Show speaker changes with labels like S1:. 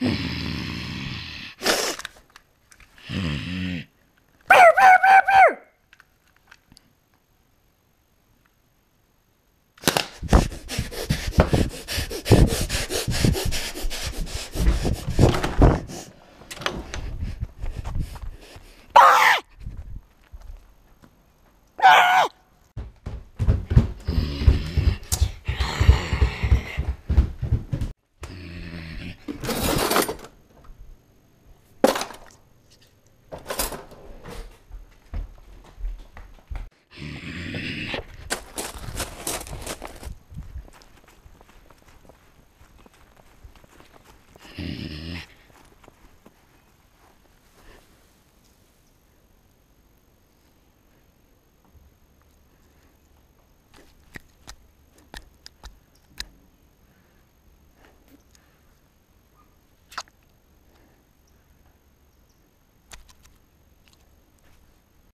S1: Mm-hmm. Mm.